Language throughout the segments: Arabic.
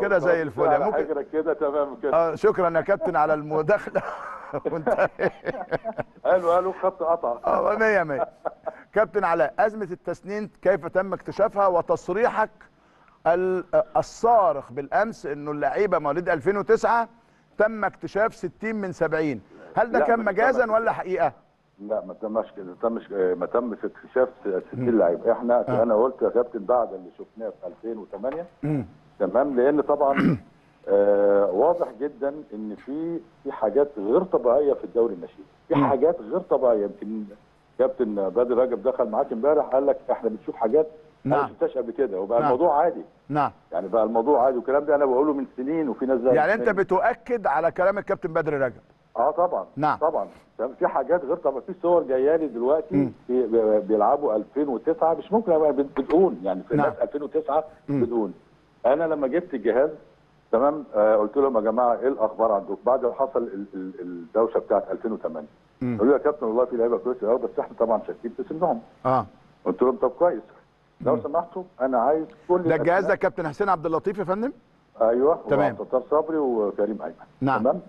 كده زي الفل. ممكن حجرك كده تمام كده. آه شكرا يا كابتن على المداخلة. وانت قالوا قالوا خط قطع. آه 100 100 كابتن علاء أزمة التسنين كيف تم اكتشافها وتصريحك ال- الصارخ بالأمس إنه اللعيبة مواليد 2009 تم اكتشاف 60 من 70 هل ده كان مجازا. ولا حقيقة؟ لا ما تمش كده. تمش ما تمش اكتشاف 60 لعيب. إحنا آه. أنا قلت يا كابتن بعد اللي شفناه في 2008 تمام لأن طبعا آه واضح جدا إن في في حاجات غير طبيعية في الدوري الناشئين في. حاجات غير طبيعية يمكن كابتن بدر رجب دخل معاك امبارح قال لك إحنا بنشوف حاجات أنا نعم. ما شفتهاش قبل كده وبقى نعم. الموضوع عادي نعم يعني بقى الموضوع عادي والكلام ده أنا بقوله من سنين وفي ناس يعني أنت بتؤكد على كلام الكابتن بدر رجب آه طبعا نعم. طبعا في حاجات غير طبعا في صور جاية لي دلوقتي بيلعبوا 2009 مش ممكن بدون يعني في نعم. الناس 2009 مم. أنا لما جبت الجهاز تمام؟ آه قلت لهم يا جماعة إيه الأخبار عندكم؟ بعد ما حصل ال- ال- الدوشة بتاعت 2008 مم. قالوا لي يا كابتن والله في لعيبة كويسة. قوي بس إحنا طبعا شاكين في سنهم. آه. قلت لهم طب كويس. لو سمحتوا أنا عايز كل ده الجهاز ده كابتن حسين عبد اللطيف يا فندم؟ أيوه تمام. ستار صبري وكريم أيمن. نعم. تمام؟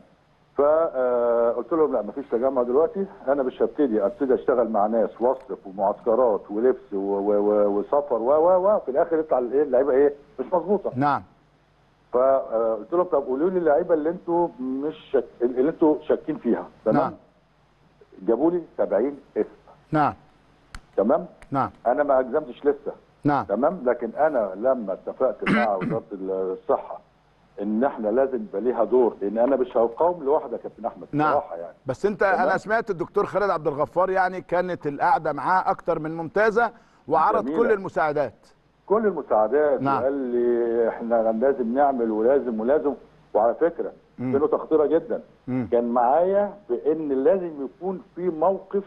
فقلت لهم لا مفيش تجمع دلوقتي. أنا مش هبتدي أبتدي أشتغل مع ناس واصرف ومعسكرات ولبس وسفر و و و في الآخر يطلع الايه اللعيبة إيه مش مظبوطة. نعم. فقلت لهم طب قولوا لي اللعيبة اللي أنتوا مش شك... اللي أنتوا شاكين فيها. تمام؟ نعم. جابوا لي 70 اسم. نعم. تمام؟ نعم. أنا ما اجزمتش لسه. نعم. تمام؟ لكن أنا لما اتفقت مع وزارة الصحة إن إحنا لازم يبقى ليها دور لأن أنا مش هقاوم لوحدي يا كابتن أحمد نعم يعني بس أنت تمام. أنا سمعت الدكتور خالد عبد الغفار يعني كانت القعدة معاه أكتر من ممتازة وعرض جميلة. كل المساعدات كل المساعدات نعم. وقال لي إحنا لازم نعمل ولازم ولازم وعلى فكرة مم. في نقطه خطيره جدا مم. كان معايا بإن لازم يكون في موقف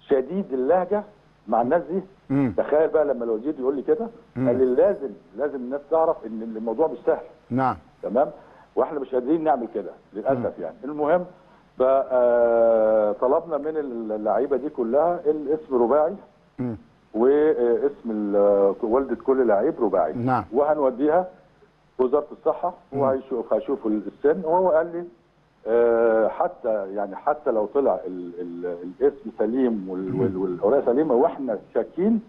شديد اللهجه مع الناس دي مم. تخيل بقى لما الوزير يقول لي كده. قال لي لازم لازم الناس تعرف إن الموضوع مش سهل نعم. تمام؟ وإحنا مش قادرين نعمل كده للأسف يعني. المهم فطلبنا من اللعيبة دي كلها الاسم رباعي مم. واسم ال- والدة كل لعيب رباعي. نعم. وهنوديها وزارة الصحة وهيشوف هيشوفوا السن. وهو قال لي آه، حتى يعني حتى لو طلع ال ال الاسم سليم وال- وال- والاوراق سليمه وإحنا شاكين.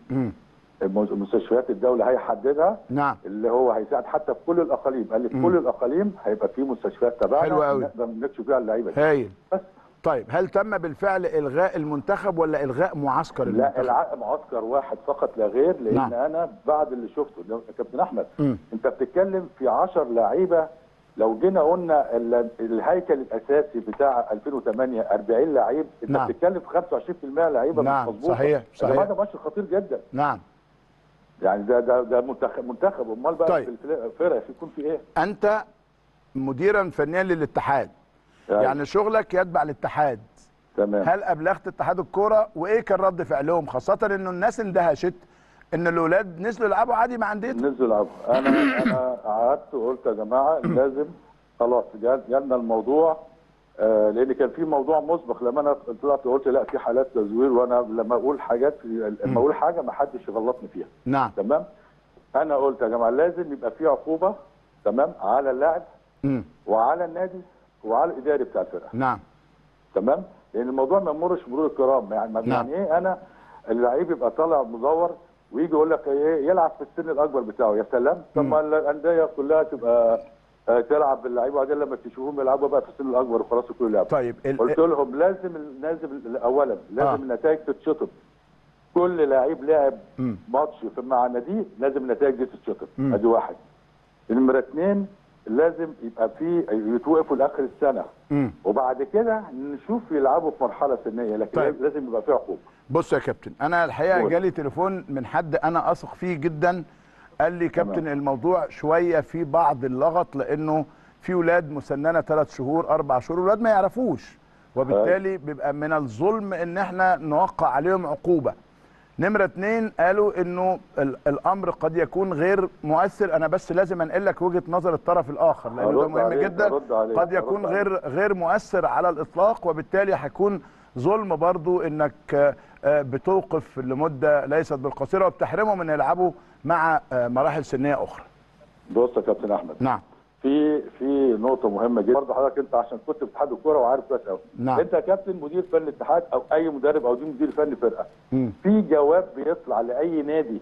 مستشفيات الدولة هيحددها نعم. اللي هو هيساعد حتى في كل الأقاليم. قال لي في كل الأقاليم هيبقى في مستشفيات تبعنا. حلو قوي. نقدر نكشف فيها اللعيبة دي. هايل. بس. طيب هل تم بالفعل إلغاء المنتخب ولا إلغاء معسكر لا المنتخب؟ العقد معسكر واحد فقط لا غير لأن نعم. أنا بعد اللي شفته كابتن أحمد مم. أنت بتتكلم في 10 لعيبة. لو جينا قلنا ال- الهيكل الأساسي بتاع 2008 40 لعيب أنت نعم. بتتكلم في 25% لعيبة نعم، مش مظبوطة. صحيح، يا صحيح. جماعة ده ماتش خطير جدا. نعم. يعني ده ده ده منتخب منتخب. أمال بقى طيب. في الفرق يكون في إيه؟ أنت مديرا فنيا للاتحاد. يعني شغلك يتبع الاتحاد. تمام. هل أبلغت اتحاد الكورة؟ وإيه كان رد فعلهم؟ خاصة إنه الناس اندهشت إن الأولاد نزلوا يلعبوا عادي مع أنديتهم. نزلوا يلعبوا. أنا أنا قعدت وقلت يا جماعة لازم خلاص جال- جالنا الموضوع لأن كان في موضوع مسبق. لما أنا طلعت وقلت لا في حالات تزوير وأنا لما أقول حاجات لما أقول حاجة ما حدش يغلطني فيها. نعم. تمام؟ أنا قلت يا جماعة لازم يبقى في عقوبة تمام على اللاعب. وعلى النادي وعلى الإداري بتاع الفرقة. نعم. تمام؟ لأن الموضوع ما يمرش مرور الكرام. يعني ما- نعم. يعني إيه؟ أنا اللعيب يبقى طالع مزور ويجي يقول لك إيه؟ يلعب في السن الأكبر بتاعه يا سلام. طب ما الأندية كلها تبقى آه، تلعب باللعيبة وبعدين لما تشوفوهم يلعبوا بقى في السن الأكبر وخلاص كله يلعب طيب ال- قلت لهم لازم لازم اولا لازم آه. النتائج تتشطب كل لعيب لعب. ماتش في مع ناديه لازم النتائج دي تتشطب. أدي واحد نمرة اثنين لازم يبقى في يتوقفوا لآخر السنة مم. وبعد كده نشوف يلعبوا في مرحلة سنية لكن طيب. لازم يبقى في عقوبة بص يا كابتن أنا الحقيقة. جالي تليفون من حد أنا أثق فيه جدا قال لي كابتن. الموضوع شوية في بعض اللغط لأنه في ولاد مسننة ثلاث شهور أربع شهور ولاد ما يعرفوش. وبالتالي بيبقى من الظلم إن إحنا نوقع عليهم عقوبة. نمرة اتنين قالوا إنه ال- الأمر قد يكون غير مؤثر. أنا بس لازم أنقل لك وجهة نظر الطرف الآخر لأنه ده مهم عليك، جدا. قد يكون. غير غير مؤثر على الإطلاق وبالتالي هيكون ظلم برضو إنك آه، بتوقف لمدة ليست بالقصيرة وبتحرمهم ان يلعبوا مع آه، مراحل سنية أخرى. بص يا كابتن أحمد. نعم. في في نقطة مهمة جدا. برضه حضرتك أنت عشان كنت في اتحاد الكورة وعارف كويس قوي نعم. أنت كابتن مدير فني اتحاد أو أي مدرب أو دي مدير فني فرقة مم. في جواب بيطلع لأي نادي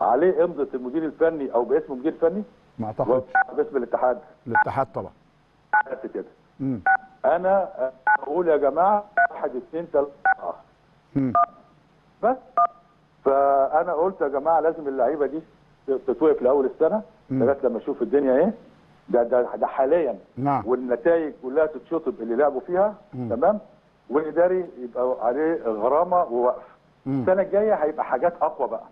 عليه إمضة المدير الفني أو باسم مدير فني ما اعتقد باسم الاتحاد؟ الاتحاد طبعا. بس كده. مم. أنا أقول يا جماعة واحد اثنين ثلاثة. بس. فأنا قلت يا جماعة لازم اللعيبة دي تتوقف لأول السنة. لغاية لما أشوف الدنيا إيه ده ده ده حاليا نعم والنتائج كلها تتشطب اللي لعبوا فيها مم. تمام والاداري يبقى عليه غرامة ووقف مم. السنة الجاية هيبقى حاجات أقوى بقى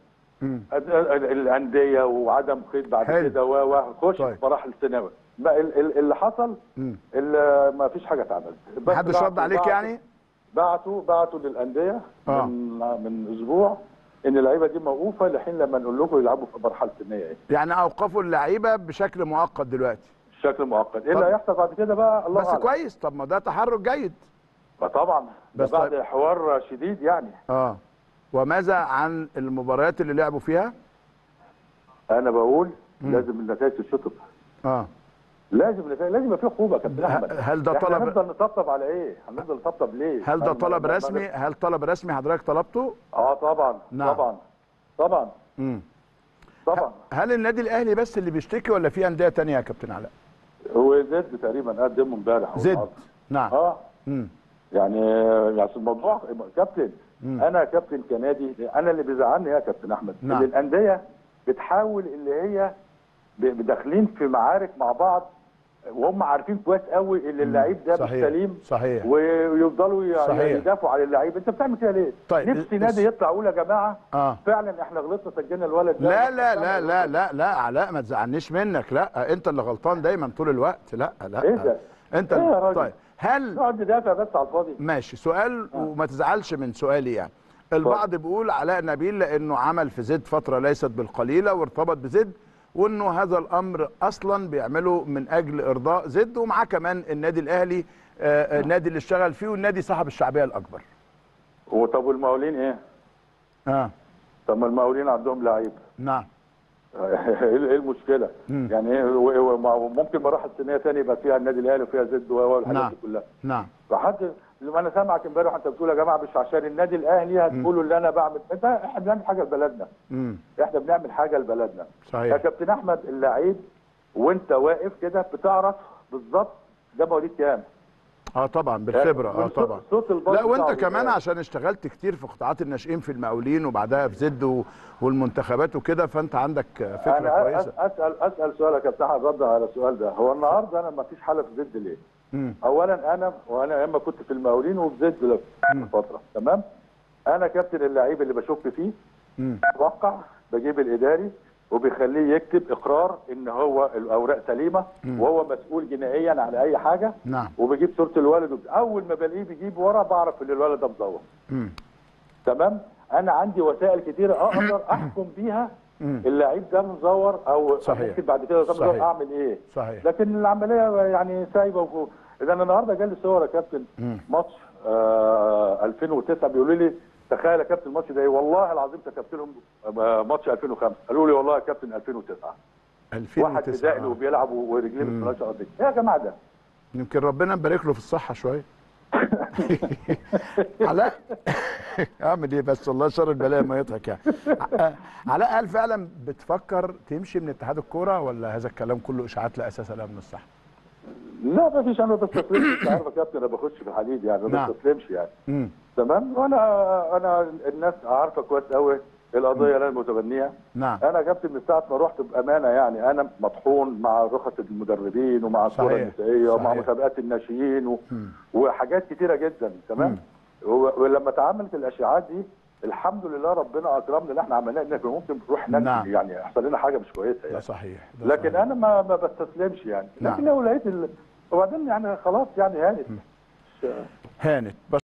مم. الأندية وعدم قيد بعد. كده و و- خش طيب. مراحل ثانوي ما ال- ال- اللي حصل مم. ال- ما فيش حاجة اتعملت محدش رد عليك يعني بعتوا بعتوا للأندية آه. من من أسبوع إن اللعيبة دي موقوفة لحين لما نقول لكم يلعبوا في مرحلة سنيه إيه يعني أوقفوا اللعيبة بشكل مؤقت دلوقتي. بشكل مؤقت. إيه اللي هيحصل بعد كده بقى؟ الله بس أعلم. كويس. طب ما ده تحرك جيد. فطبعا ده بس بعد طيب. حوار شديد يعني. آه. وماذا عن المباريات اللي لعبوا فيها؟ أنا بقول مم. لازم النتائج تتشطب. آه. لازم لازم يبقى في عقوبه يا كابتن أحمد هل ده إحنا طلب- هنفضل نطبطب على إيه؟ هنفضل نطبطب ليه؟ هل ده طلب رسمي هل طلب رسمي حضرتك طلبته آه طبعا نعم. طبعا طبعا امم طبعا هل النادي الأهلي بس اللي بيشتكي ولا في أندية تانية يا كابتن علاء هو زد تقريبا قدمه امبارح زد. نعم آه امم يعني يعني الموضوع كابتن مم. أنا كابتن كنادي أنا اللي بيزعلني يا كابتن أحمد نعم. إن الأندية بتحاول اللي هي داخلين في معارك مع بعض وهم عارفين كويس قوي إن اللعيب ده مش صحيح. سليم صحيح. ويفضلوا ي- صحيح. يدافعوا على اللعيب. أنت بتعمل كده ليه؟ طيب، نفسي نادي يطلع يقول يا جماعة. آه. فعلا إحنا غلطنا سجلنا الولد ده. لا لا لا لا لا لا علاء ما تزعلنيش منك. لا أنت اللي غلطان دايما طول الوقت. لا لا إيه ده؟ أنت إيه يا راجل؟ طيب هل نقعد ندافع بس على الفاضي. ماشي سؤال وما تزعلش من سؤالي يعني. البعض بيقول علاء نبيل لأنه عمل في زد فترة ليست بالقليلة وارتبط بزد وانه هذا الامر أصلا بيعمله من أجل ارضاء زد ومعاه كمان النادي الاهلي آه، آه، النادي اللي اشتغل فيه والنادي صاحب الشعبية الأكبر وطب والمقاولين إيه؟ آه طب ما المقاولين عندهم لعيب نعم إيه إيه المشكلة؟ مم. يعني إيه ممكن مراحل سنية ثانية يبقى فيها النادي الأهلي وفيها زد والحاجات نعم. دي كلها نعم فحد لما أنا سامعك امبارح انت بتقول يا جماعة مش عشان النادي الأهلي هتقولوا اللي أنا بعمل. أنت إحنا بنعمل حاجة لبلدنا. إحنا بنعمل حاجة لبلدنا. يا صحيح كابتن أحمد اللعيب وأنت واقف كده بتعرف بالظبط ده مواليد كام؟ آه طبعا بالخبرة. آه طبعا. لا وأنت كمان عشان اشتغلت كتير في قطاعات الناشئين في المقاولين وبعدها في زد والمنتخبات وكده فأنت عندك فكرة أنا كويسة. اسال أسأل سؤال يا كابتن أحمد رد على السؤال ده. هو النهارده أنا ما فيش حالة في زد ليه؟ اولا أنا وأنا اما كنت في المقاولين زد مم. فترة تمام أنا كابتن اللعيب اللي بشك فيه. أتوقع بجيب الإداري وبيخليه يكتب إقرار إن هو الأوراق سليمة مم. وهو مسؤول جنائيا على أي حاجة نعم وبجيب صورة الولد وب- أول ما بلاقيه بيجيب ورا بعرف إن الولد ده مزور. تمام أنا عندي وسائل كتيرة أقدر أحكم بيها. اللعيب ده مزور أو صحيح. بعد كده صحيح. أعمل إيه صحيح لكن العملية يعني سايبة. إذا النهارده جالي صور يا كابتن. ماتش آه 2009 بيقولوا لي تخيل يا كابتن الماتش ده إيه؟ والله العظيم كتبت لهم آه، ماتش 2005 قالوا لي والله يا كابتن 2009 واحد 2009 بدقن وبيلعب ورجليه. ما بتطلعش قصدي إيه يا جماعة ده. يمكن ربنا مبارك له في الصحة شوية. علاء اعمل إيه بس؟ والله شر البلاء ما يضحك يعني. ع- علاء هل فعلا بتفكر تمشي من اتحاد الكورة ولا هذا الكلام كله إشاعات لا أساس لها من الصحة؟ لا ما فيش أنا ما بستسلمش أنت عارف يا كابتن أنا بخش في الحديد يعني ما نعم. بستسلمش يعني تمام وأنا أنا الناس عارفة كويس قوي القضية اللي أنا متبنيها نعم أنا يا كابتن من ساعة ما رحت بأمانة يعني أنا مطحون مع رخص المدربين ومع الكرة. النسائيه ومع. مسابقات الناشئين و... وحاجات كتيرة جدا تمام و- ولما اتعملت الاشاعات دي الحمد لله ربنا أكرمنا اللي إحنا عملناه إن ممكن نروح نعم. يعني يحصل لنا حاجة مش كويسة ده يعني صحيح ده لكن صحيح. أنا ما ما بستسلمش يعني نعم. لكن لو لقيت. وبعدين يعني خلاص يعني هانت. هانت.